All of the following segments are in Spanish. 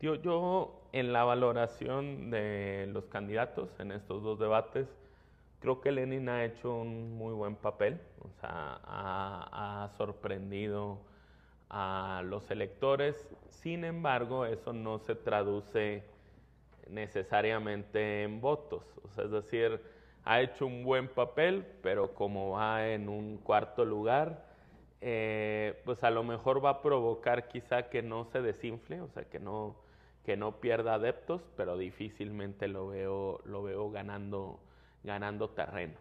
Yo, yo en la valoración de los candidatos en estos dos debates, creo que Lenin ha hecho un muy buen papel, o sea, ha, ha sorprendido a los electores, sin embargo, eso no se traduce necesariamente en votos, o sea, es decir, ha hecho un buen papel, pero como va en un cuarto lugar, eh, pues a lo mejor va a provocar quizá que no se desinfle, o sea, que no, que no pierda adeptos, pero difícilmente lo veo, lo veo ganando, ganando terreno.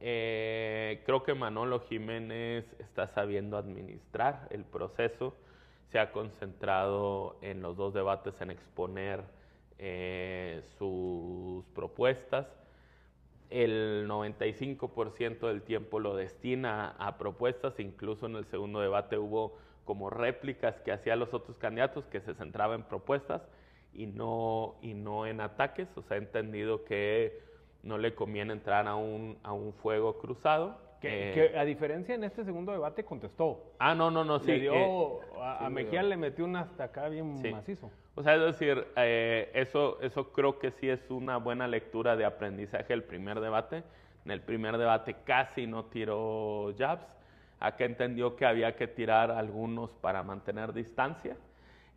Eh, creo que Manolo Jiménez está sabiendo administrar el proceso, se ha concentrado en los dos debates en exponer eh, sus propuestas. El 95% del tiempo lo destina a propuestas, incluso en el segundo debate hubo como réplicas que hacían los otros candidatos que se centraba en propuestas y no, y no en ataques. O sea, he entendido que no le conviene entrar a un, a un fuego cruzado. Que, Eh, que a diferencia en este segundo debate contestó. ah, no, no, no, sí. le dio, eh, a, sí, a Mejía le metió una hasta acá bien Sí. macizo. O sea, es decir, eh, eso, eso creo que sí es una buena lectura de aprendizaje del primer debate. En el primer debate casi no tiró jabs. Acá entendió que había que tirar algunos para mantener distancia.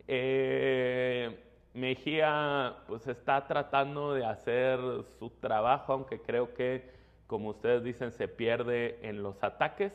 Eh, Mejía pues está tratando de hacer su trabajo, aunque creo que, como ustedes dicen, se pierde en los ataques.